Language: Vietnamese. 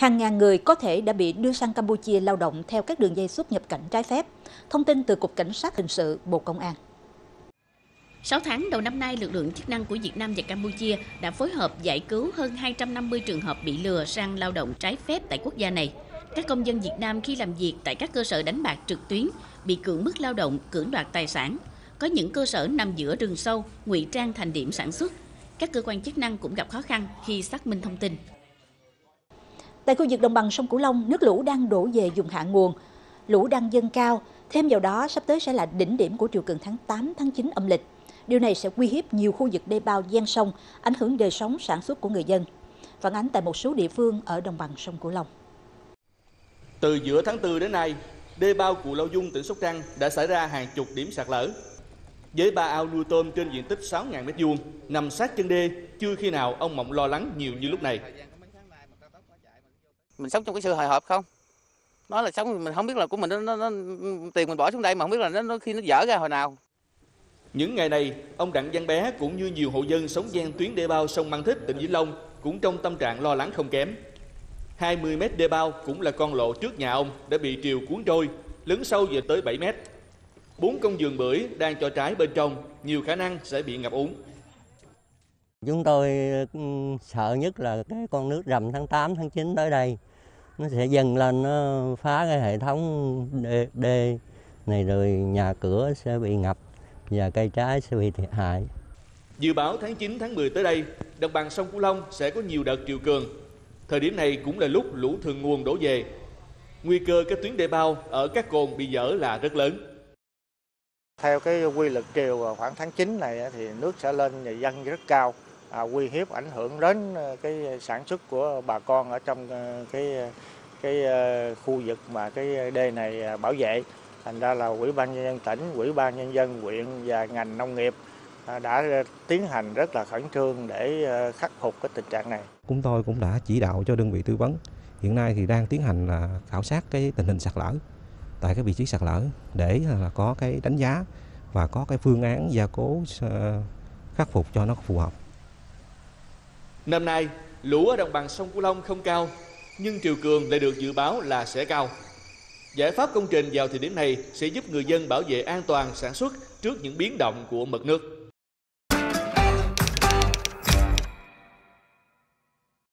Hàng ngàn người có thể đã bị đưa sang Campuchia lao động theo các đường dây xuất nhập cảnh trái phép. Thông tin từ Cục Cảnh sát Hình sự Bộ Công an. 6 tháng đầu năm nay, lực lượng chức năng của Việt Nam và Campuchia đã phối hợp giải cứu hơn 250 trường hợp bị lừa sang lao động trái phép tại quốc gia này. Các công dân Việt Nam khi làm việc tại các cơ sở đánh bạc trực tuyến bị cưỡng bức lao động, cưỡng đoạt tài sản. Có những cơ sở nằm giữa rừng sâu, ngụy trang thành điểm sản xuất. Các cơ quan chức năng cũng gặp khó khăn khi xác minh thông tin. Tại khu vực đồng bằng sông Cửu Long, nước lũ đang đổ về dùng hạ nguồn. Lũ đang dâng cao, thêm vào đó sắp tới sẽ là đỉnh điểm của triều cường tháng 8, tháng 9 âm lịch. Điều này sẽ uy hiếp nhiều khu vực đê bao gian sông, ảnh hưởng đời sống sản xuất của người dân. Phản ánh tại một số địa phương ở đồng bằng sông Cửu Long. Từ giữa tháng 4 đến nay, đê bao Cù Lao Dung, tỉnh Sóc Trăng đã xảy ra hàng chục điểm sạt lở. Với ba ao nuôi tôm trên diện tích 6.000 m2 nằm sát chân đê, chưa khi nào ông Mộng lo lắng nhiều như lúc này. Mình sống trong cái sự hồi hộp không? Nó là sống mình không biết là của mình nó, nó, nó tiền mình bỏ xuống đây mà không biết là nó, nó khi nó dở ra hồi nào. Những ngày này, ông Đặng Văn Bé cũng như nhiều hộ dân sống gian tuyến đê bao sông Măng Thích, tỉnh Vĩnh Long cũng trong tâm trạng lo lắng không kém. 20 mét đê bao cũng là con lộ trước nhà ông đã bị triều cuốn trôi, lớn sâu về tới 7 mét. Bốn con giường bưởi đang cho trái bên trong, nhiều khả năng sẽ bị ngập úng. Chúng tôi ừ, sợ nhất là cái con nước rầm tháng 8, tháng 9 tới đây. Nó sẽ dần lên, nó phá cái hệ thống đê, đê này rồi nhà cửa sẽ bị ngập và cây trái sẽ bị thiệt hại. Dự báo tháng 9, tháng 10 tới đây, đồng bằng sông Cửu Long sẽ có nhiều đợt triều cường. Thời điểm này cũng là lúc lũ thường nguồn đổ về. Nguy cơ các tuyến đê bao ở các cồn bị dở là rất lớn. Theo cái quy luật triều khoảng tháng 9 này thì nước sẽ lên và dân rất cao, à, uy hiếp ảnh hưởng đến ờ, cái sản xuất của bà con ở trong ờ, cái ờ, cái khu vực mà cái đê này à, bảo vệ. Thành ra là Ủy ban nhân dân tỉnh, Ủy ban nhân dân huyện và ngành nông nghiệp à, đã tiến hành rất là khẩn trương để khắc phục cái tình trạng này. Chúng tôi cũng đã chỉ đạo cho đơn vị tư vấn hiện nay thì đang tiến hành là khảo sát cái tình hình sạt lở tại cái vị trí sạt lở để là có cái đánh giá và có cái phương án gia cố khắc phục cho nó phù hợp. Năm nay, lũ ở đồng bằng sông Cửu Long không cao, nhưng triều cường lại được dự báo là sẽ cao. Giải pháp công trình vào thời điểm này sẽ giúp người dân bảo vệ an toàn sản xuất trước những biến động của mực nước.